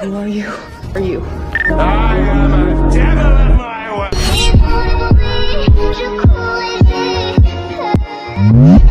Who are you? Are you? I am a devil of my way.